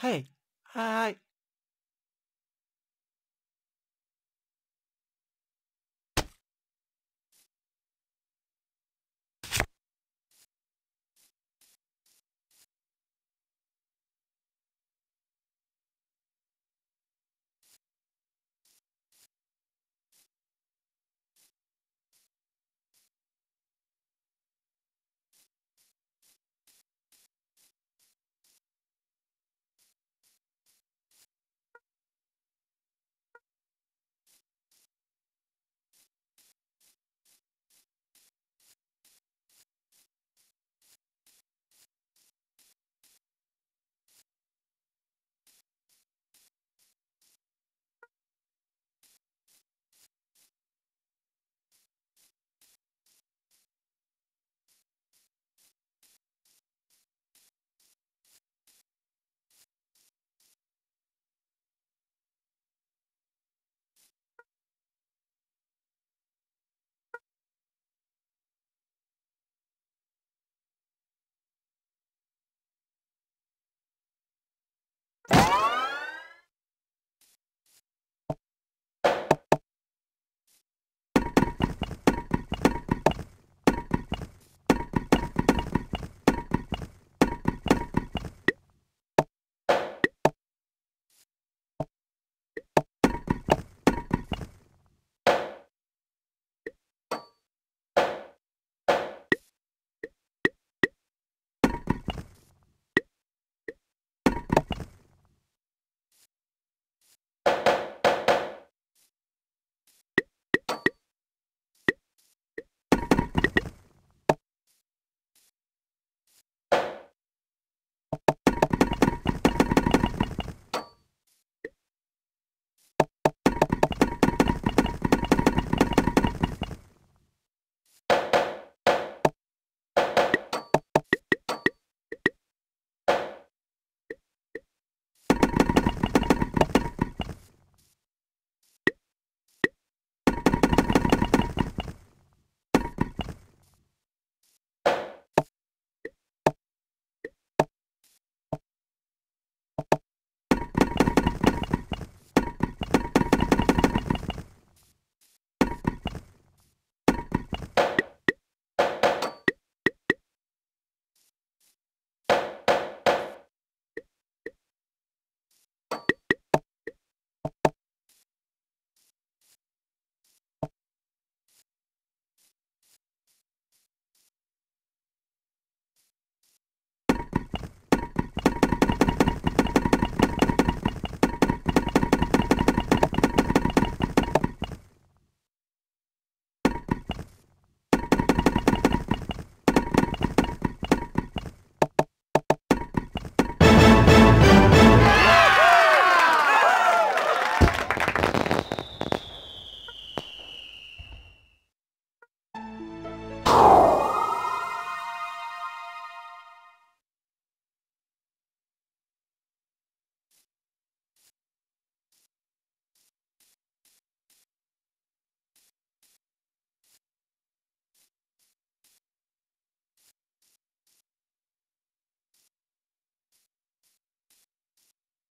はい。はーい。